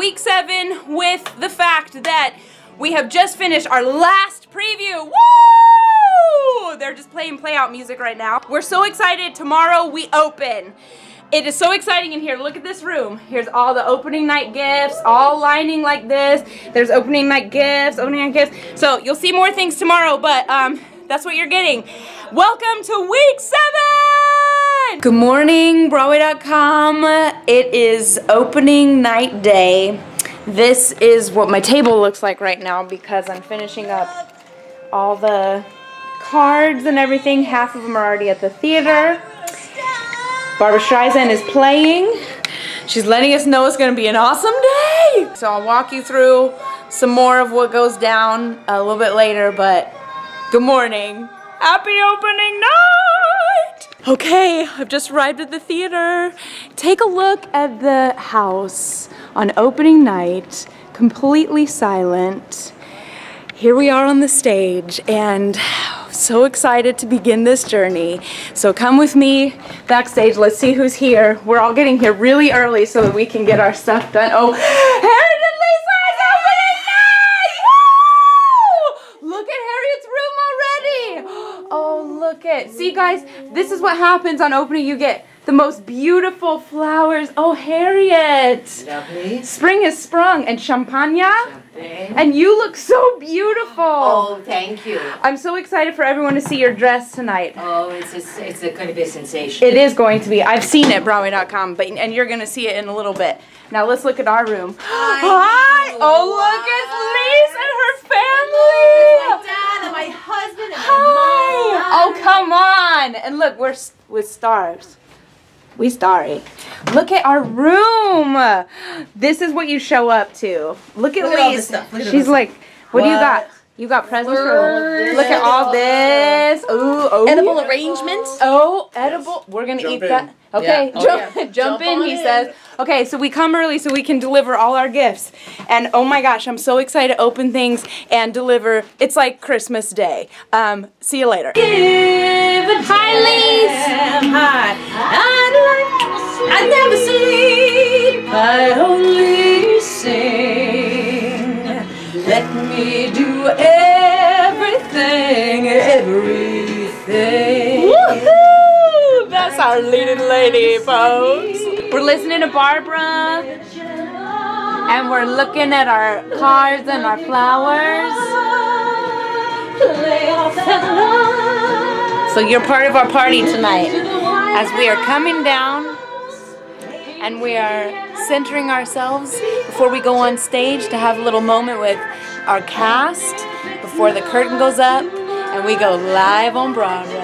week seven with the fact that we have just finished our last preview. Woo! They're just playing play out music right now. We're so excited. Tomorrow we open. It is so exciting in here. Look at this room. Here's all the opening night gifts, all lining like this. There's opening night gifts, opening night gifts. So you'll see more things tomorrow, but um, that's what you're getting. Welcome to week seven! Good morning, Broadway.com. It is opening night day. This is what my table looks like right now because I'm finishing up all the cards and everything. Half of them are already at the theater. Barbra Streisand is playing. She's letting us know it's going to be an awesome day. So I'll walk you through some more of what goes down a little bit later, but good morning. Happy opening night! Okay, I've just arrived at the theater. Take a look at the house on opening night, completely silent. Here we are on the stage and so excited to begin this journey. So come with me backstage. Let's see who's here. We're all getting here really early so that we can get our stuff done. Oh, Harriet and Lisa is opening night! Woo! Look at Harriet's room already. Oh, See, guys, this is what happens on opening. You get the most beautiful flowers. Oh, Harriet. Lovely. Spring has sprung. And champagne. Champagne. And you look so beautiful. Oh, thank you. I'm so excited for everyone to see your dress tonight. Oh, it's a, it's a, going to be a sensation. It is going to be. I've seen it, Broadway.com, but and you're going to see it in a little bit. Now let's look at our room. Hi. Oh, look at Lise and her family. My dad and my husband and Hi. Oh, come on. And look, we're with stars. We starry. Look at our room. This is what you show up to. Look at Look at all Lise. this stuff. Look at all She's like, what, do you got? You got presents for Look at all this. Ooh, oh. Edible arrangements. Oh, edible. We're gonna Jump eat that. Okay, Yeah. Oh, jump, yeah. jump, Jump in, he in. says. Okay, so we come early so we can deliver all our gifts. And oh my gosh, I'm so excited to open things and deliver. It's like Christmas Day. Um, see you later. Hi, Lise. Hi. I never sleep. I only sing. Our leading lady, folks. We're listening to Barbra. And we're looking at our cards and our flowers. So you're part of our party tonight as we are coming down and we are centering ourselves before we go on stage to have a little moment with our cast before the curtain goes up and we go live on Broadway.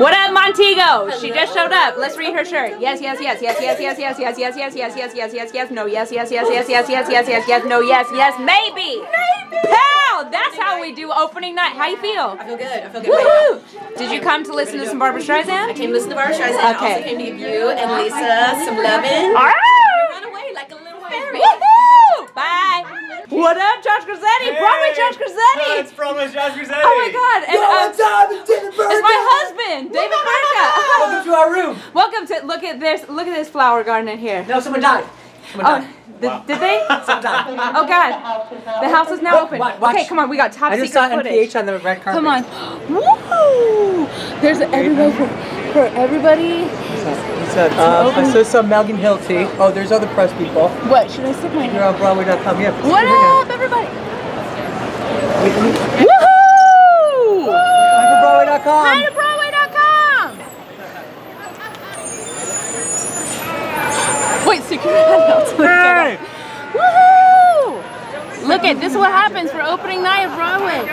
What up, Montego? She just showed up. Let's read her shirt. Yes, yes, yes, yes, yes, yes, yes, yes, yes, yes, yes, yes, yes, yes, yes, no, yes, yes, yes, yes, yes, yes, yes, yes, yes, no, yes, yes, maybe. Maybe. Pal, that's how we do opening night. How you feel? I feel good. I feel good. Woohoo! Did you come to listen to some Barbra I came to listen to Barbra Streisand. I Okay. also came to give you and Lisa some loving. All right. Run away like a little fairy. Woohoo! Bye. What up, Josh Grisetti? Broadway Josh Grisetti. It's from Josh Grisetti. Oh my God! And What's um, up? It's David it's my husband, David Burtka. Welcome to our room. Welcome to look at this. Look at this flower garden in here. No, someone died. Someone Oh, died. did, did they? Someone died. Oh God! The house is now open. wa- watch. Okay, come on. We got top I just saw footage. NPH on the red carpet. Come on. Woo! There's everybody for, for everybody. Said, uh, I saw some Megan Hilty. Oh, there's other press people. What should I stick my You're hand? on Broadway.com. Yeah. What up, everybody? Let me- Woohoo! Hi for Broadway.com. Hi to Broadway.com. Wait, stick your hand out. so we Hey! Woohoo! Look at this is what happens for opening night of Broadway.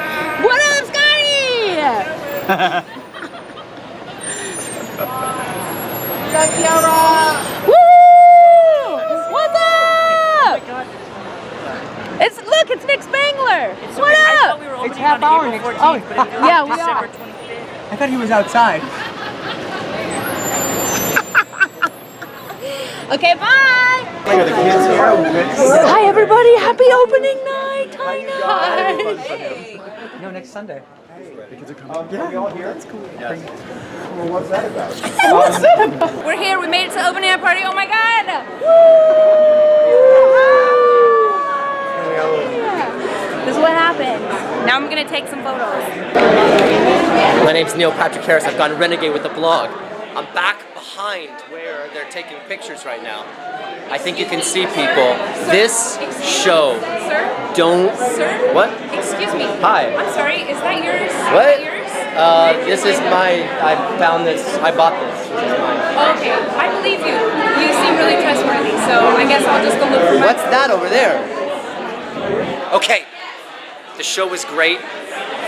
What up, Scotty? Woo! What's up? It's look, it's Nick Spangler. what up? It's half hour next. Oh, yeah, we are. I thought he was outside. Okay, bye. Hi, everybody. Happy opening night. Hi, night. No, next Sunday. Because we're all here, it's cool. Yes. Well what's that about? What's that? We're here. We made it to the opening night party. Oh my god! This is what happened. Now I'm gonna take some photos. My name's Neil Patrick Harris. I've gone renegade with the blog. I'm back behind where they're taking pictures right now. I think you can see people. This show, Sir? don't. Sir? What? Excuse me. Hi. I'm sorry. Is that yours? What? Is that yours? Uh, this is my. I found this. I bought this. This is mine. Okay, I believe you. You seem really trustworthy, so I guess I'll just go look for my. What's that over there? Okay. The show was great.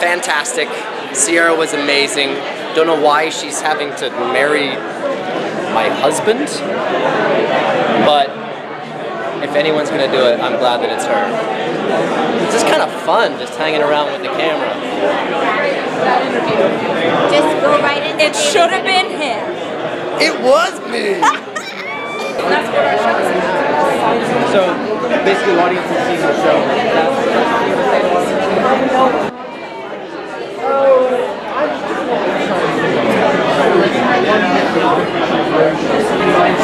Fantastic. Sierra was amazing. Don't know why she's having to marry my husband. But if anyone's gonna do it, I'm glad that it's her. It's just kind of fun just hanging around with the camera. Just go right into It should have been him. It was me! That's what our show is. So basically, the audience is seeing the show.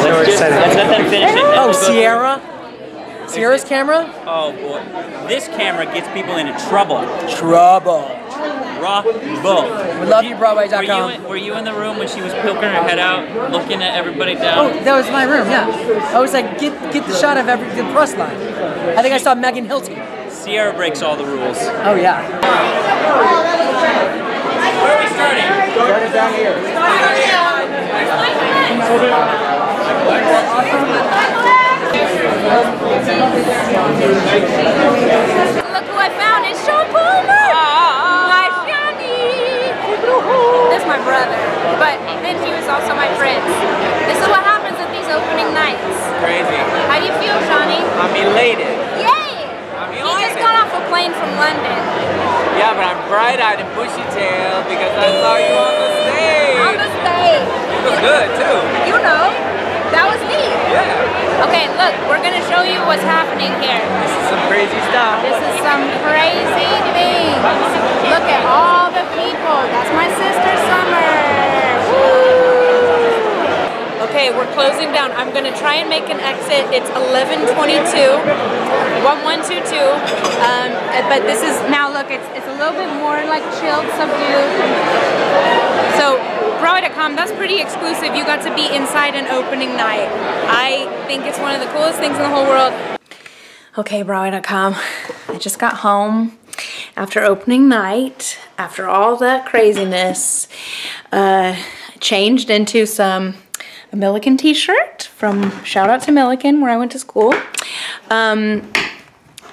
Let's, just, let's let them finish it. Oh, Sierra? Sierra's camera? Oh boy, this camera gets people into trouble. Trouble. Trouble. We love you, Were you, Broadway.com. in, were you in the room when she was poking her head out, looking at everybody down? Oh, that was my room, yeah. I was like, get get the shot of every the press line. I think I saw Megan Hilty. Sierra breaks all the rules. Oh, yeah. Where are we starting? Look who I found. It's Sean Palmer. Hi, Shani. That's my brother. But then he was also my friend. This is what happens at these opening nights. Crazy. How do you feel, Shani? I'm elated. Yay! I'm elated. He just got off a plane from London. Yeah, but I'm bright-eyed and bushy-tailed because I saw you on the stage. On the stage. It was good too. You know, that was me. Yeah. Okay, look, we're gonna show you what's happening here. This is some crazy stuff. This is some crazy things. Look at all the people. That's my sister Summer. Woo! Okay, we're closing down. I'm gonna try and make an exit. It's 11:22, 1122. Um, but this is now look. It's it's a little bit more like chilled, subdued. So, Broadway.com, that's pretty exclusive. You got to be inside an opening night. I think it's one of the coolest things in the whole world. Okay, Broadway.com, I just got home after opening night, after all that craziness. Uh, changed into some a Millikin t-shirt from shout out to Millikin where I went to school. Um,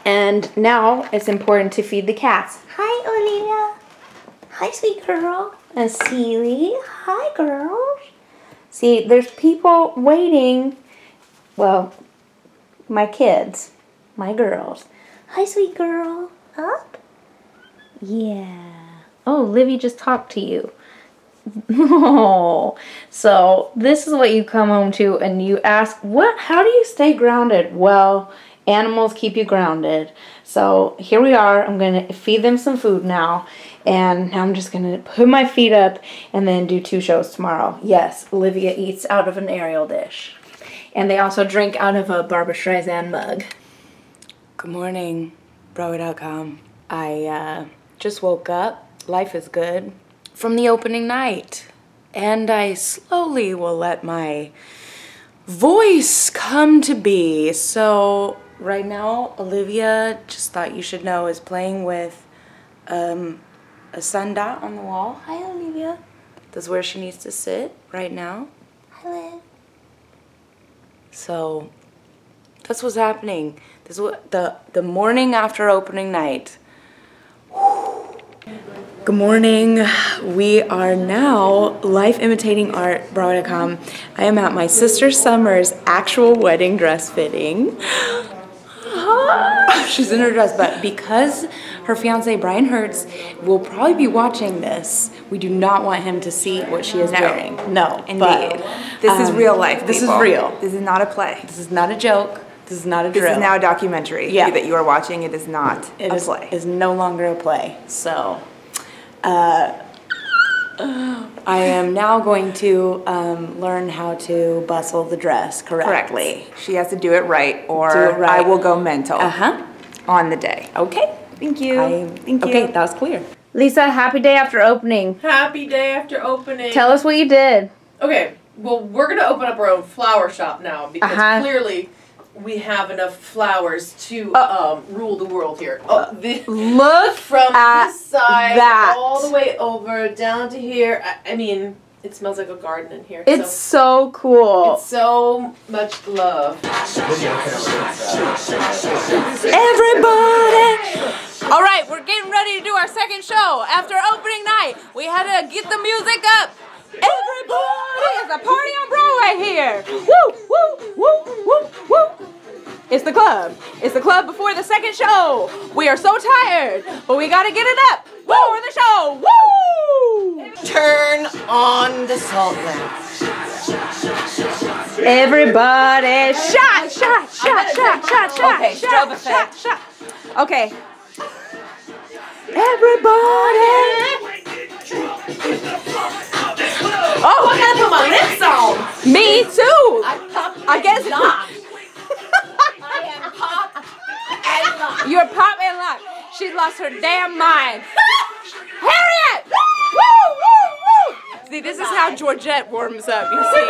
and now it's important to feed the cats. Hi, Olivia. Hi, sweet girl. And Seely. Hi, girls. See, there's people waiting. Well, my kids, my girls. Hi, sweet girl. Up? Yeah. Oh, Livy just talked to you. Oh, so this is what you come home to and you ask, what, how do you stay grounded? Well, animals keep you grounded. So here we are. I'm going to feed them some food now. And now I'm just going to put my feet up and then do two shows tomorrow. Yes, Olivia eats out of an Ariel dish. And they also drink out of a Barbra Streisand mug. Good morning, Broadway.com. I uh, just woke up. Life is good. From the opening night. And I slowly will let my voice come to be. So, right now, Olivia, just thought you should know, is playing with um, a sun dot on the wall. Hi, Olivia. This is where she needs to sit right now. Hello. So, that's what's happening. This is what the the morning after opening night. Good morning. We are now life imitating art Broadway.com. I am at my sister Summer's actual wedding dress fitting. She's in her dress, but because her fiance Brian Hertz will probably be watching this, we do not want him to see what she is wearing. No, Indeed. but, this is um, real life. This people. is real. This is not a play. This is not a joke. This is not a This is now a documentary Yeah. that you are watching. It is not It a is, play. is no longer a play. So I am now going to um, learn how to bustle the dress correctly. She has to do it right, or it right. I will go mental Uh huh. on the day. Okay. Thank you. I, Thank you. Okay, that was clear. Lisa, happy day after opening. Happy day after opening. Tell us what you did. Okay, well, we're gonna open up our own flower shop now because Uh-huh. clearly we have enough flowers to Uh, um, rule the world here. Oh, the, Look from at this side that. all the way over down to here. I, I mean, it smells like a garden in here. It's so. so cool. It's so much love. Everybody! All right, we're getting ready to do our second show. After opening night, we had to get the music up. Everybody! It's a party on Broadway here. Woo, woo, woo, woo, woo. It's the club. It's the club before the second show. We are so tired, but we gotta get it up for the show. Woo! Turn on the salt lamp. Everybody, shot, shot, shot, shot, shot, shot. Okay, shot. Shot, shot. Okay. Everybody. Oh, I gotta put my lips on. me too. I guess I am pop and lock. You're pop and lock. She lost her damn mind. Harriet! Woo, woo, woo! See, this is how Georgette warms up, you see.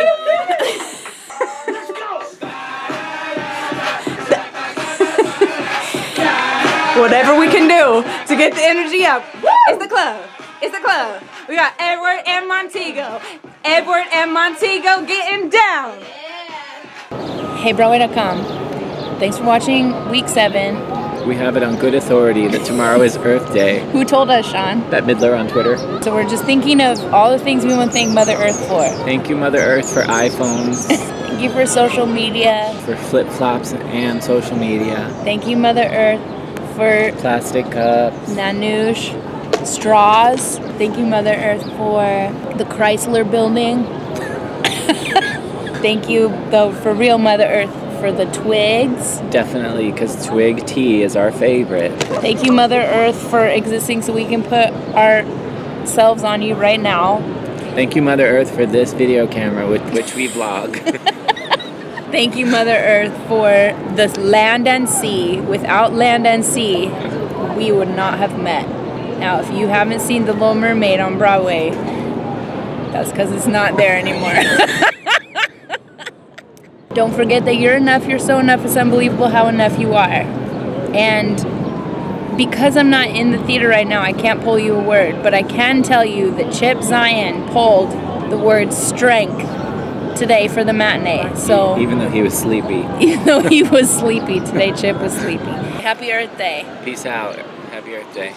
Whatever we can do to get the energy up. It's the club. It's a club. We got Edward and Montego. Edward and Montego getting down. HeyBroadway.com. Thanks for watching week seven. We have it on good authority that tomorrow is Earth Day. Who told us, Sean? Bette Midler on Twitter. So we're just thinking of all the things we want to thank Mother Earth for. Thank you, Mother Earth, for iPhones, Thank you for social media. for flip flops and social media, Thank you, Mother Earth, for plastic cups. Nanoosh, straws. Thank you, Mother Earth, for the Chrysler building. Thank you, though, for real Mother Earth, for the twigs. Definitely, because twig tea is our favorite. Thank you, Mother Earth, for existing so we can put ourselves on you right now. Thank you, Mother Earth, for this video camera with which we vlog. Thank you, Mother Earth, for this land and sea. Without land and sea, we would not have met. Now, if you haven't seen The Little Mermaid on Broadway, that's because it's not there anymore. Don't forget that you're enough, you're so enough, it's unbelievable how enough you are. And because I'm not in the theater right now, I can't pull you a word, but I can tell you that Chip Zien pulled the word strength today for the matinee. So Even though he was sleepy. even though he was sleepy today, Chip was sleepy. Happy Earth Day. Peace out. Happy Earth Day.